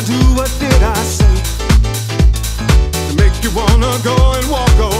I do? What did I say? To make you wanna go and walk away.